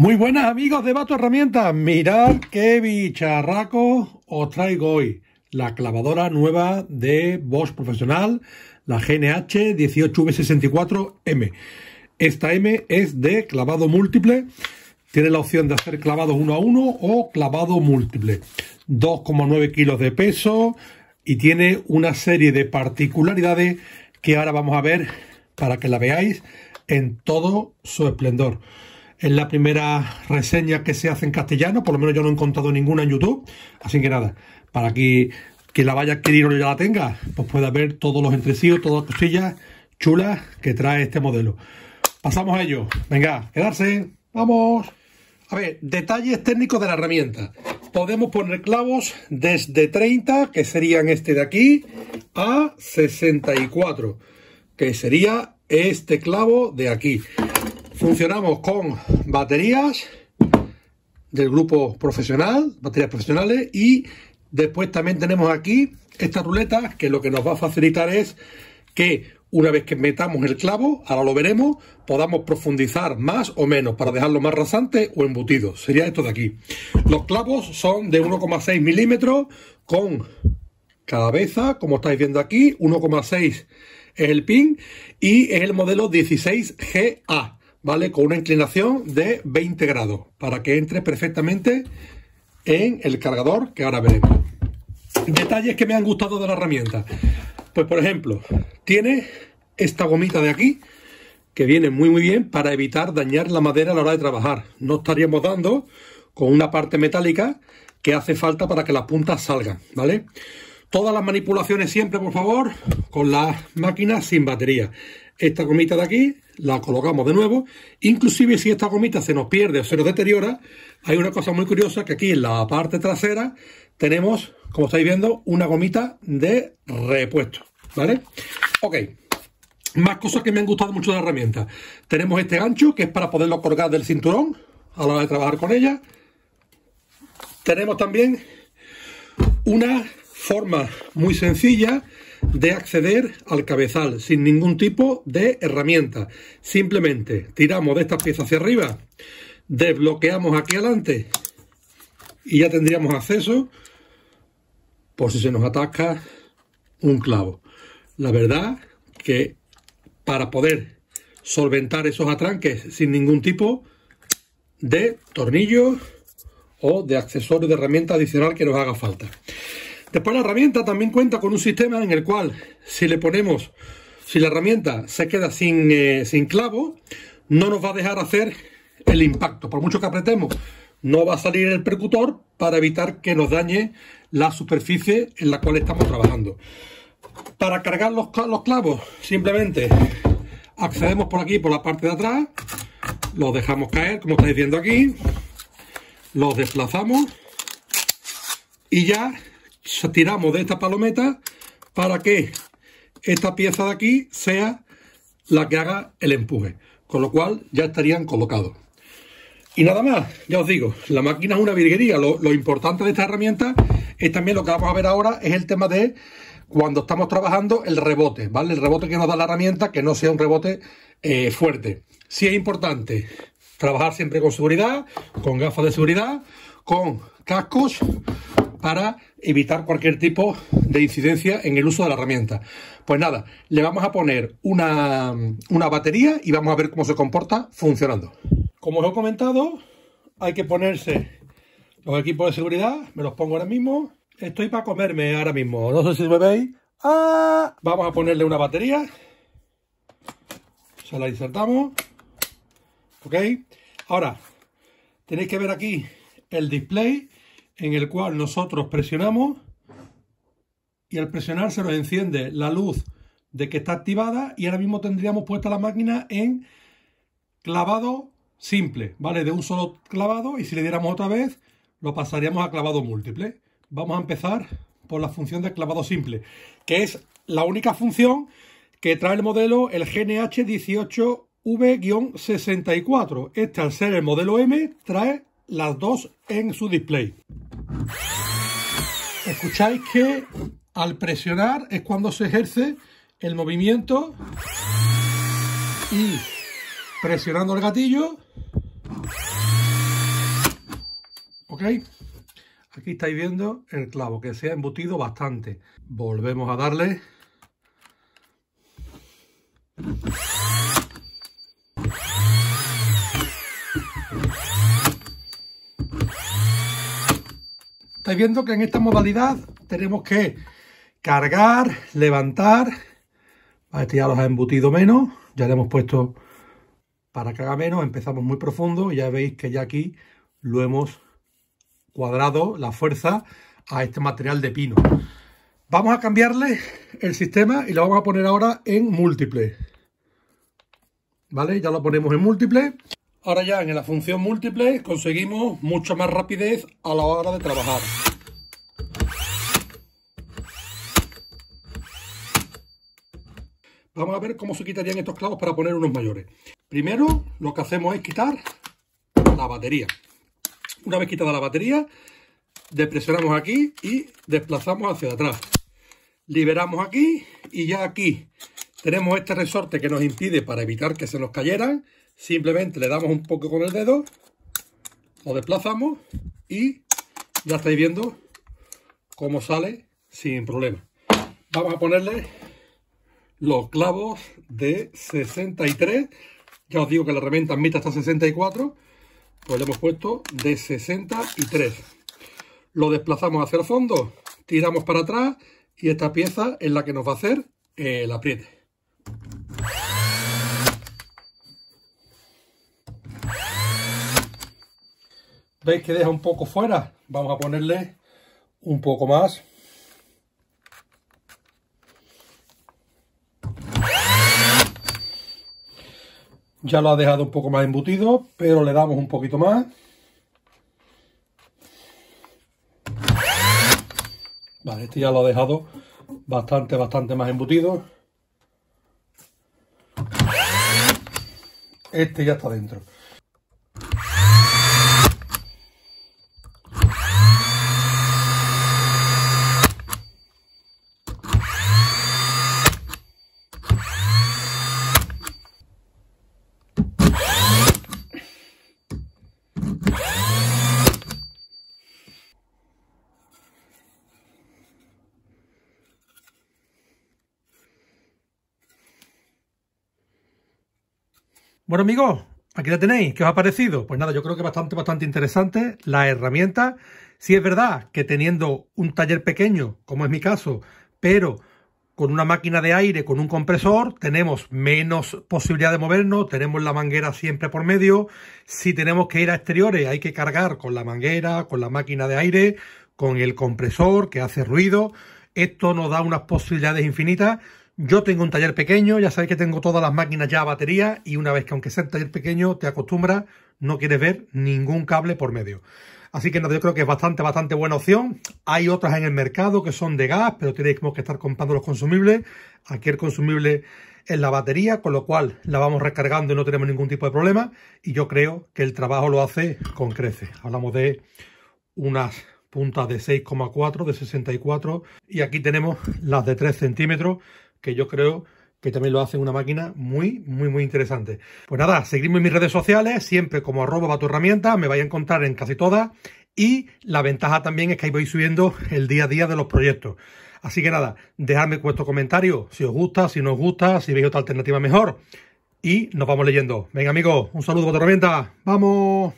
Muy buenas amigos de Bato Herramientas, mirad qué bicharraco os traigo hoy. La clavadora nueva de Bosch Profesional, la GNH 18V64M. Esta M es de clavado múltiple, tiene la opción de hacer clavado uno a uno o clavado múltiple. 2,9 kilos de peso y tiene una serie de particularidades que ahora vamos a ver para que la veáis en todo su esplendor. Es la primera reseña que se hace en castellano, por lo menos yo no he encontrado ninguna en YouTube. Así que nada, para que quien la vaya a adquirir o ya la tenga, pues pueda ver todos los entresijos, todas las cosillas chulas que trae este modelo. Pasamos a ello. Venga, quedarse. Vamos. A ver, detalles técnicos de la herramienta. Podemos poner clavos desde 30, que serían este de aquí, a 64, que sería este clavo de aquí. Funcionamos con baterías del grupo profesional, baterías profesionales y después también tenemos aquí esta ruleta que lo que nos va a facilitar es que una vez que metamos el clavo, ahora lo veremos, podamos profundizar más o menos para dejarlo más rasante o embutido. Sería esto de aquí. Los clavos son de 1,6 milímetros con cabeza, como estáis viendo aquí, 1,6 es el pin y es el modelo 16GA. ¿Vale? Con una inclinación de 20 grados para que entre perfectamente en el cargador que ahora veremos. Detalles que me han gustado de la herramienta. Pues por ejemplo, tiene esta gomita de aquí que viene muy muy bien para evitar dañar la madera a la hora de trabajar. No estaríamos dando con una parte metálica que hace falta para que las puntas salgan, ¿vale? Todas las manipulaciones siempre, por favor, con las máquinas sin batería. Esta gomita de aquí la colocamos de nuevo. Inclusive si esta gomita se nos pierde o se nos deteriora, hay una cosa muy curiosa que aquí en la parte trasera tenemos, como estáis viendo, una gomita de repuesto. ¿Vale? Ok. Más cosas que me han gustado mucho de la herramienta. Tenemos este gancho que es para poderlo colgar del cinturón a la hora de trabajar con ella. Tenemos también una forma muy sencilla de acceder al cabezal sin ningún tipo de herramienta. Simplemente tiramos de esta pieza hacia arriba, desbloqueamos aquí adelante y ya tendríamos acceso por si se nos atasca un clavo. La verdad que para poder solventar esos atranques sin ningún tipo de tornillo o de accesorio de herramienta adicional que nos haga falta. Después la herramienta también cuenta con un sistema en el cual si le ponemos, si la herramienta se queda sin, eh, sin clavo, no nos va a dejar hacer el impacto. Por mucho que apretemos, no va a salir el percutor para evitar que nos dañe la superficie en la cual estamos trabajando. Para cargar los, los clavos, simplemente accedemos por aquí, por la parte de atrás, los dejamos caer, como estáis viendo aquí, los desplazamos y ya tiramos de esta palometa para que esta pieza de aquí sea la que haga el empuje. Con lo cual ya estarían colocados. Y nada más, ya os digo, la máquina es una virguería. Lo, importante de esta herramienta es también lo que vamos a ver ahora, es el tema de cuando estamos trabajando el rebote, ¿vale? El rebote que nos da la herramienta, que no sea un rebote eh, fuerte. Sí es importante trabajar siempre con seguridad, con gafas de seguridad, con cascos, para evitar cualquier tipo de incidencia en el uso de la herramienta. Pues nada, le vamos a poner una, batería y vamos a ver cómo se comporta funcionando. Como os he comentado, hay que ponerse los equipos de seguridad, me los pongo ahora mismo. Estoy para comerme ahora mismo, no sé si me veis. ¡Ah! Vamos a ponerle una batería. Se la insertamos. ¿Ok? Ahora, tenéis que ver aquí el display en el cual nosotros presionamos y al presionar se nos enciende la luz de que está activada y ahora mismo tendríamos puesta la máquina en clavado simple, ¿vale? De un solo clavado y si le diéramos otra vez lo pasaríamos a clavado múltiple. Vamos a empezar por la función de clavado simple, que es la única función que trae el modelo el GNH 18V-64. Este al ser el modelo M trae las dos en su display. Escucháis que al presionar es cuando se ejerce el movimiento y presionando el gatillo ¿ok? Aquí estáis viendo el clavo que se ha embutido bastante. Volvemos a darle. Estáis viendo que en esta modalidad tenemos que cargar, levantar. Este ya los ha embutido menos. Ya le hemos puesto para que haga menos. Empezamos muy profundo. Y ya veis que ya aquí lo hemos cuadrado la fuerza a este material de pino. Vamos a cambiarle el sistema y lo vamos a poner ahora en múltiple. ¿Vale? Ya lo ponemos en múltiple. Ahora ya en la función múltiple conseguimos mucho más rapidez a la hora de trabajar. Vamos a ver cómo se quitarían estos clavos para poner unos mayores. Primero lo que hacemos es quitar la batería. Una vez quitada la batería, depresionamos aquí y desplazamos hacia atrás. Liberamos aquí y ya aquí tenemos este resorte que nos impide para evitar que se nos cayeran. Simplemente le damos un poco con el dedo, lo desplazamos y ya estáis viendo cómo sale sin problema. Vamos a ponerle los clavos de 63. Ya os digo que la herramienta admite hasta 64. Pues le hemos puesto de 63. Lo desplazamos hacia el fondo, tiramos para atrás y esta pieza es la que nos va a hacer el apriete. ¿Veis que deja un poco fuera? Vamos a ponerle un poco más. Ya lo ha dejado un poco más embutido, pero le damos un poquito más. Vale, este ya lo ha dejado bastante, bastante más embutido. Este ya está dentro. Bueno amigos, aquí la tenéis. ¿Qué os ha parecido? Pues nada, yo creo que bastante, bastante interesante la herramienta. Si es verdad que teniendo un taller pequeño, como es mi caso, pero con una máquina de aire, con un compresor, tenemos menos posibilidad de movernos, tenemos la manguera siempre por medio. Si tenemos que ir a exteriores, hay que cargar con la manguera, con la máquina de aire, con el compresor que hace ruido. Esto nos da unas posibilidades infinitas. Yo tengo un taller pequeño, ya sabéis que tengo todas las máquinas ya a batería y una vez que aunque sea un taller pequeño te acostumbras, no quieres ver ningún cable por medio. Así que yo creo que es bastante, bastante buena opción. Hay otras en el mercado que son de gas, pero tenéis que estar comprando los consumibles. Aquí el consumible es la batería, con lo cual la vamos recargando y no tenemos ningún tipo de problema. Y yo creo que el trabajo lo hace con creces. Hablamos de unas puntas de 6,4, de 64 y aquí tenemos las de 3 centímetros que yo creo que también lo hacen una máquina muy, muy, muy interesante. Pues nada, seguidme en mis redes sociales, siempre como arroba tu me vais a encontrar en casi todas. Y la ventaja también es que ahí voy subiendo el día a día de los proyectos. Así que nada, dejadme vuestro comentario si os gusta, si no os gusta, si veis otra alternativa mejor. Y nos vamos leyendo. Venga amigos, un saludo para tu. ¡Vamos!